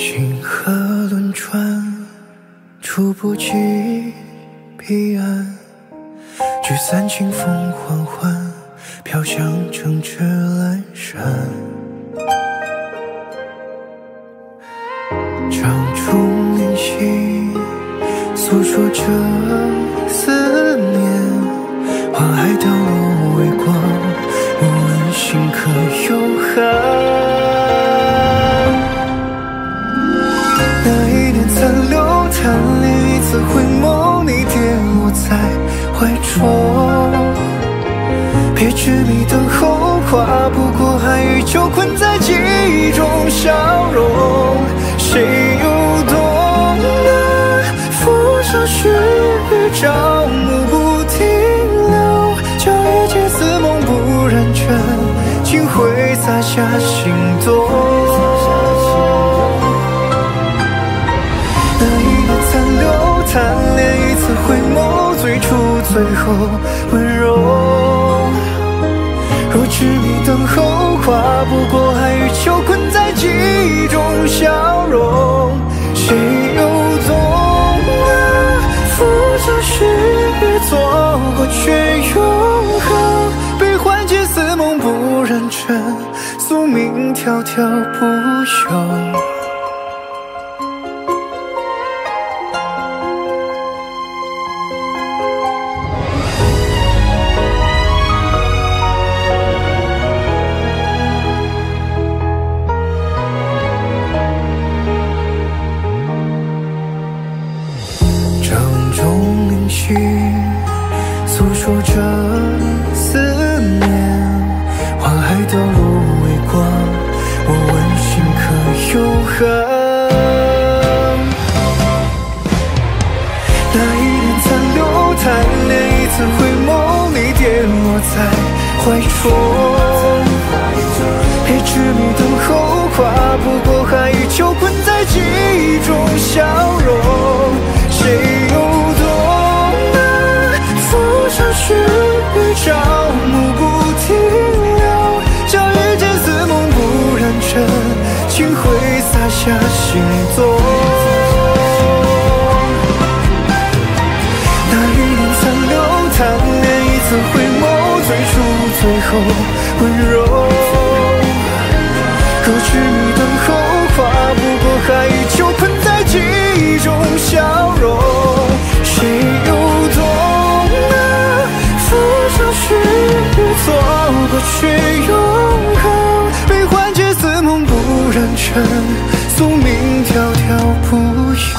星河轮转触不及彼岸聚散清风缓缓飘向城池阑珊掌中灵犀诉说着思念花海掉落微光我问心可别执迷等候，跨不过海与就困在记忆中消融。谁又懂得浮生须臾，朝暮不停留，叫一切似梦不染尘，竟挥洒下心动。一次回眸，最初最后温柔。若执迷等候，跨不过爱与就困在记忆中消融。谁又懂得浮生须臾，错过却永恒。悲欢皆似梦不染尘，宿命迢迢不休。中灵犀，诉说着思念。花海凋落微光，我问心可有痕？那一年残留贪恋一次回眸，你跌落在怀中。别执迷等候，跨不过海与就困在记忆下行踪。那一年残留，贪恋一次回眸，最初最后温柔。可执迷等候，跨不过海，就困在记忆中消融。谁又懂那浮生虚无，错过去永恒，悲欢皆似梦，不认真。宿命迢迢不休